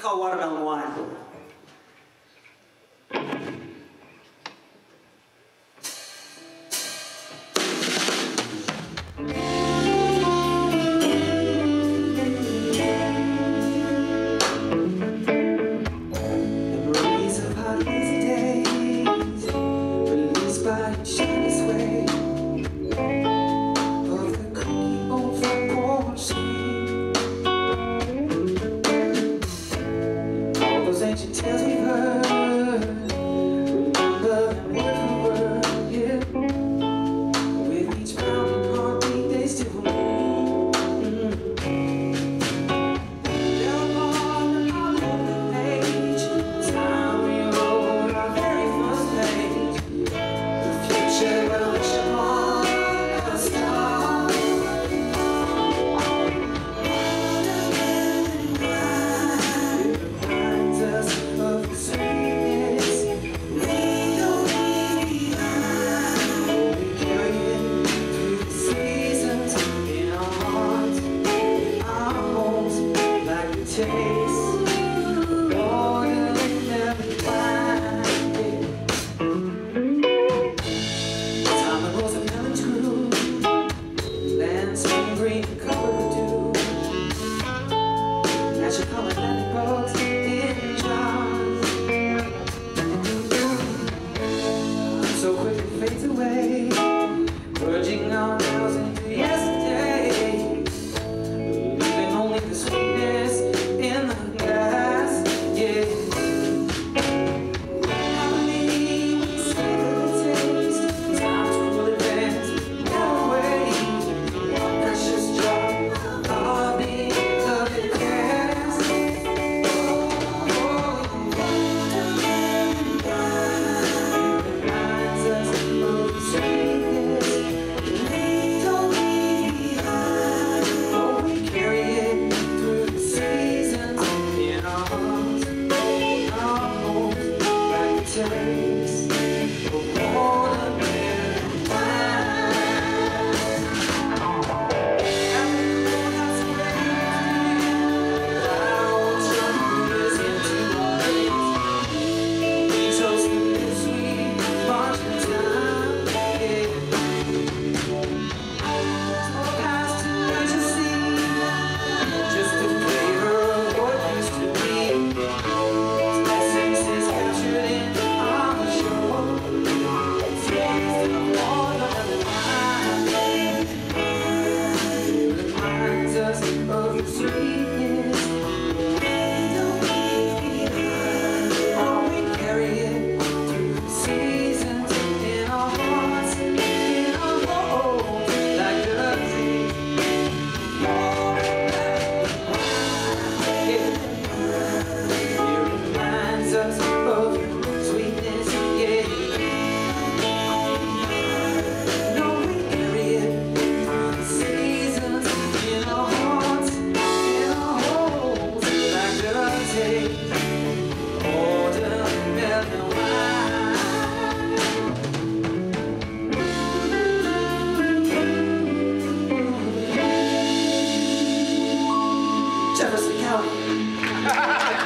called watermelon wine. so quickly fades away, merging our nails into yesterday. Não.